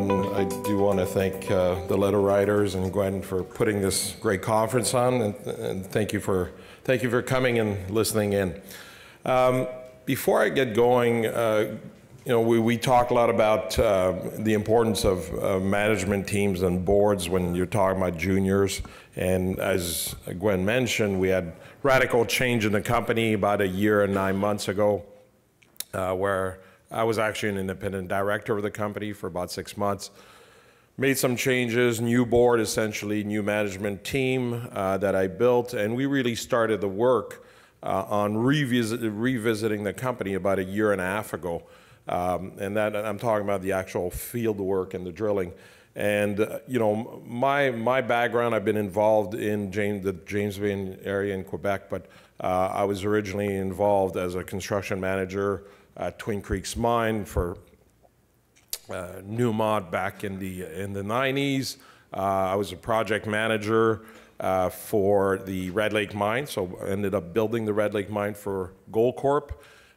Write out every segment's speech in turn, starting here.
and I do want to thank uh, the letter writers and Gwen for putting this great conference on, and, and thank you for thank you for coming and listening in. Um, before I get going, uh, you know, we, we talk a lot about uh, the importance of uh, management teams and boards when you're talking about juniors. And as Gwen mentioned, we had radical change in the company about a year and nine months ago, uh, where I was actually an independent director of the company for about six months. Made some changes, new board essentially, new management team uh, that I built, and we really started the work uh, on revisit, revisiting the company about a year and a half ago. Um, and that I'm talking about the actual field work and the drilling. And uh, you know, my my background, I've been involved in James, the James Bay area in Quebec, but uh, I was originally involved as a construction manager Twin Creeks Mine for uh, Newmont back in the in the 90s. Uh, I was a project manager uh, for the Red Lake Mine, so ended up building the Red Lake Mine for Goldcorp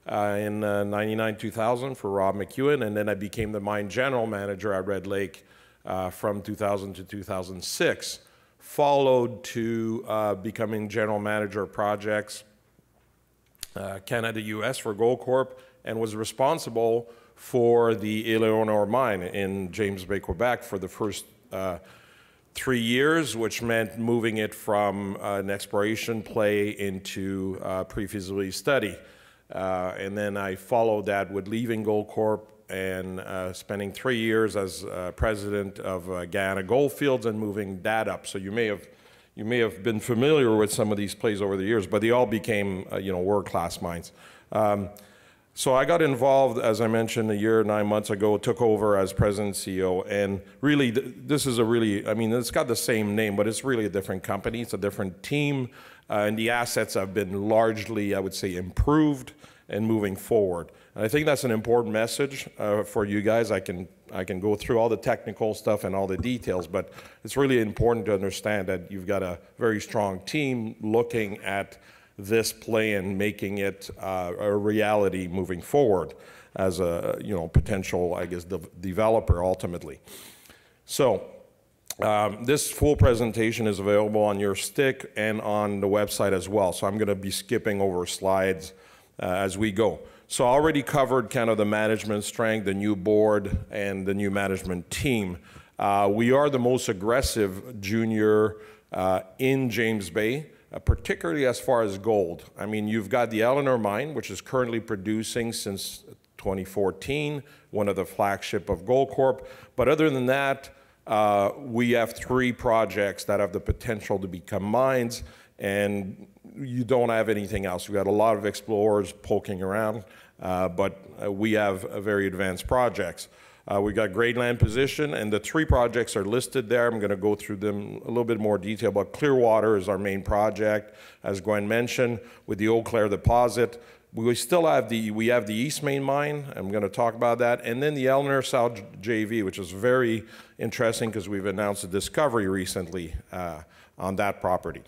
uh, in uh, 99 2000 for Rob McEwen, and then I became the mine general manager at Red Lake uh, from 2000 to 2006. Followed to uh, becoming general manager of projects uh, Canada US for Goldcorp, and was responsible for the Eleonore mine in James Bay, Quebec for the first uh, three years, which meant moving it from an exploration play into pre-feasibility study. Uh, and then I followed that with leaving Goldcorp and uh, spending three years as uh, president of uh, Guyana Goldfields and moving that up. So you may have you may have been familiar with some of these plays over the years, but they all became uh, you know world-class mines. Um, so I got involved, as I mentioned, a year, nine months ago, took over as president CEO, and really, th this is a really, I mean, it's got the same name, but it's really a different company. It's a different team. Uh, and the assets have been largely, I would say, improved and moving forward. And I think that's an important message uh, for you guys. I can, I can go through all the technical stuff and all the details, but it's really important to understand that you've got a very strong team looking at this plan, making it uh, a reality moving forward as a you know potential, I guess, de developer ultimately. So um, this full presentation is available on your stick and on the website as well. So I'm going to be skipping over slides uh, as we go. So I already covered kind of the management strength, the new board, and the new management team. Uh, we are the most aggressive junior uh, in James Bay, uh, particularly as far as gold. I mean, you've got the Eleonore mine, which is currently producing since 2014, one of the flagship of Goldcorp. But other than that, uh, we have three projects that have the potential to become mines, and you don't have anything else. We've got a lot of explorers poking around, uh, but uh, we have very advanced projects. Uh, we've got great land position, and the three projects are listed there. I'm going to go through them a little bit more detail, but Clearwater is our main project, as Gwen mentioned, with the Eau Claire deposit. We still have the we have the Eastmain mine. I'm going to talk about that, and then the Eleonore South JV, which is very interesting because we've announced a discovery recently uh, on that property.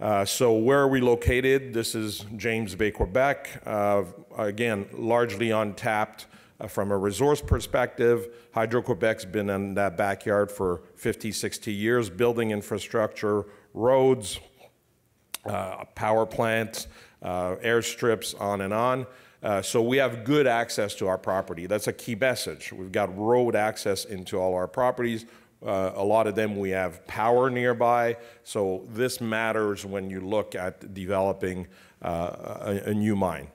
Uh, so where are we located? This is James Bay, Quebec. Uh, again, largely untapped uh, from a resource perspective. Hydro-Quebec's been in that backyard for 50, 60 years, building infrastructure, roads, uh, power plants, uh, airstrips, on and on. Uh, so we have good access to our property. That's a key message. We've got road access into all our properties. Uh, a lot of them we have power nearby. So this matters when you look at developing uh, a, a new mine.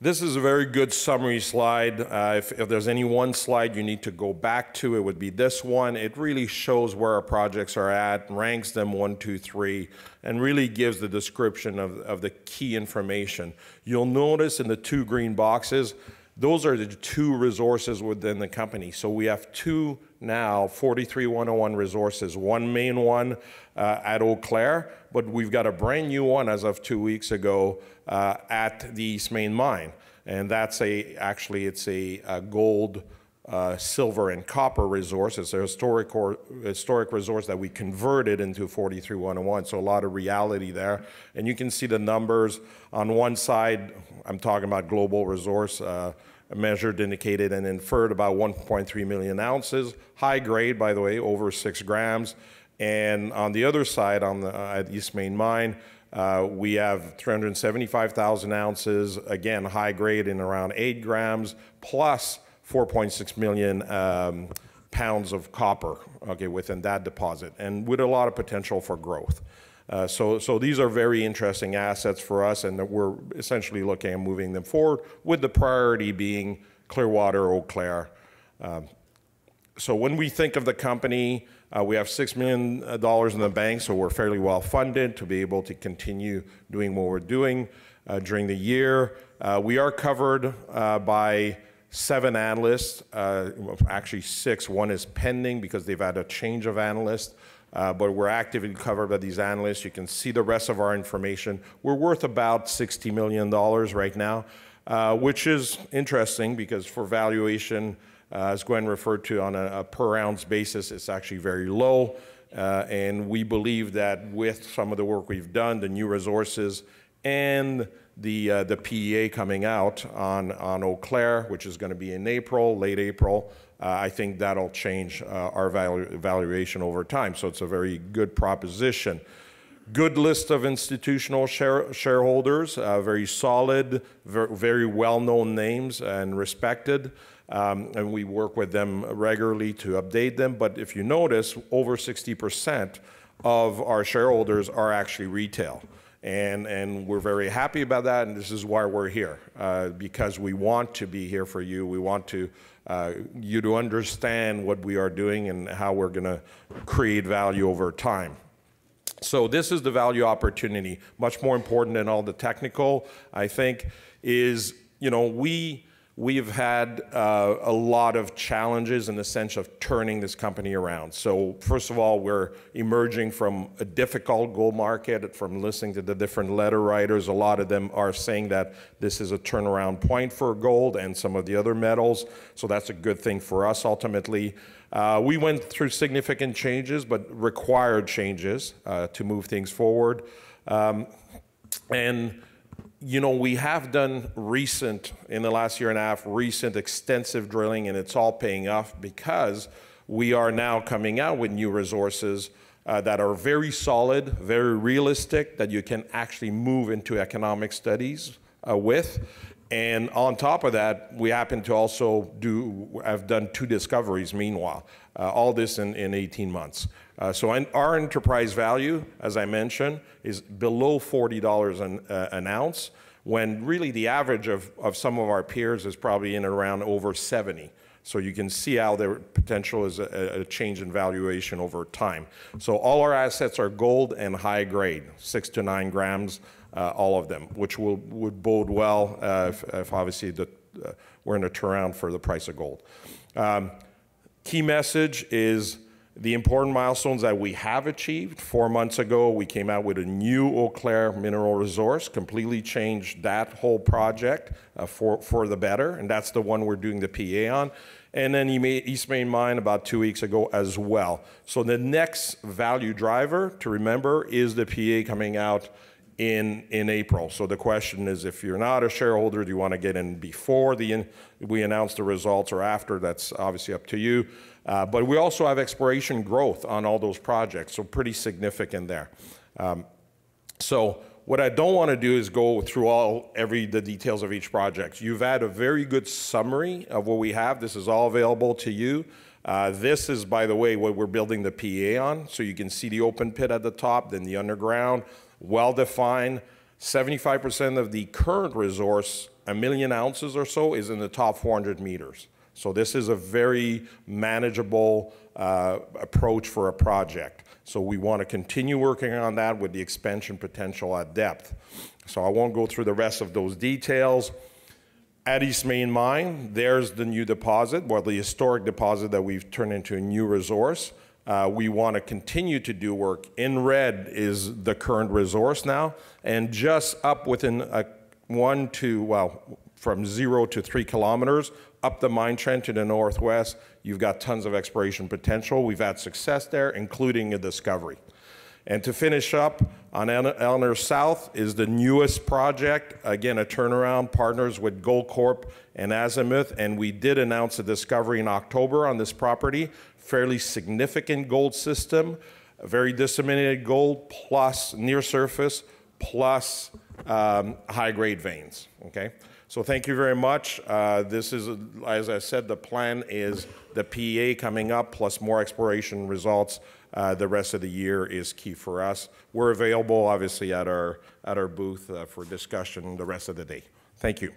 This is a very good summary slide. Uh, if, if, there's any one slide you need to go back to, it would be this one. It really shows where our projects are at, ranks them one, two, three, and really gives the description of, of the key information. You'll notice in the two green boxes, those are the two resources within the company. So we have two now 43101 resources, one main one uh, at Eau Claire, but we've got a brand new one as of two weeks ago uh, at the Eastmain Mine. And that's a, actually it's a, a gold, uh, silver, and copper resource. It's a historic, or, historic resource that we converted into 43101, so a lot of reality there. And you can see the numbers on one side, I'm talking about global resource, uh, measured, indicated, and inferred about 1.3 million ounces. High grade, by the way, over six grams. And on the other side, on the, uh, at Eastmain Mine, uh, we have 375,000 ounces, again, high grade in around eight grams, plus 4.6 million um, pounds of copper, okay, within that deposit, and with a lot of potential for growth. Uh, so, so these are very interesting assets for us, and we're essentially looking at moving them forward, with the priority being Clearwater, Eau Claire. Um, so when we think of the company, uh, we have $6 million in the bank, so we're fairly well funded to be able to continue doing what we're doing uh, during the year. Uh, we are covered uh, by seven analysts, uh, actually six. One is pending because they've had a change of analyst. Uh, but we're actively covered by these analysts. You can see the rest of our information. We're worth about $60 million right now, uh, which is interesting because for valuation, uh, as Gwen referred to on a, a, per ounce basis, it's actually very low. Uh, and we believe that with some of the work we've done, the new resources, and the, uh, the PEA coming out on, on Eau Claire, which is going to be in April, late April, uh, I think that'll change uh, our valu valuation over time. So it's a very good proposition. Good list of institutional share shareholders, uh, very solid, ver very well-known names and respected. Um, and we work with them regularly to update them. But if you notice, over 60% of our shareholders are actually retail. And, and we're very happy about that, and this is why we're here, uh, because we want to be here for you. We want to, uh, you to understand what we are doing and how we're going to create value over time. So this is the value opportunity, much more important than all the technical, I think, is, you know, we we've had uh, a lot of challenges in the sense of turning this company around. So first of all, we're emerging from a difficult gold market. From listening to the different letter writers, a lot of them are saying that this is a turnaround point for gold and some of the other metals. So that's a good thing for us ultimately. Uh, we went through significant changes, but required changes uh, to move things forward. Um, and you know, we have done recent, in the last year and a half, recent extensive drilling, and it's all paying off because we are now coming out with new resources uh, that are very solid, very realistic, that you can actually move into economic studies uh, with. And on top of that, we happen to also do, have done two discoveries meanwhile, uh, all this in, in 18 months. Uh, so our enterprise value, as I mentioned, is below $40 an, uh, an ounce, when really the average of, of some of our peers is probably in around over 70. So you can see how the potential is a, a, change in valuation over time. So all our assets are gold and high grade, six to nine grams, uh, all of them, which will, would bode well uh, if, if, obviously the, uh, we're in a turnaround for the price of gold. Um, key message is the important milestones that we have achieved. Four months ago, we came out with a new Eau Claire mineral resource, completely changed that whole project uh, for, for the better, and that's the one we're doing the PA on. And then Eastmain Mine about two weeks ago as well. So the next value driver to remember is the PA coming out in, in April. So the question is, if you're not a shareholder, do you want to get in before the in, we announce the results or after? That's obviously up to you. Uh, but we also have exploration growth on all those projects, so pretty significant there. Um, so what I don't want to do is go through all every the details of each project. You've had a very good summary of what we have. This is all available to you. Uh, this is, by the way, what we're building the PEA on. So you can see the open pit at the top, then the underground, well defined. 75% of the current resource, a million ounces or so, is in the top 400 meters. So this is a very manageable uh, approach for a project. So we want to continue working on that with the expansion potential at depth. So I won't go through the rest of those details. At Main Mine, there's the new deposit, well, the historic deposit that we've turned into a new resource. Uh, we want to continue to do work. In red is the current resource now, and just up within a one to, well, from zero to three kilometers, up the mine trend to the northwest, you've got tons of exploration potential. We've had success there, including a discovery. And to finish up, on El- Eleonore South is the newest project. Again, a turnaround, partners with Goldcorp and Azimut. And we did announce a discovery in October on this property. Fairly significant gold system, very disseminated gold plus near surface plus um, high grade veins. Okay? So thank you very much. Uh, this is, as I said, the plan is the PEA coming up plus more exploration results. Uh, the rest of the year is key for us. We're available, obviously, at our at our booth uh, for discussion the rest of the day. Thank you.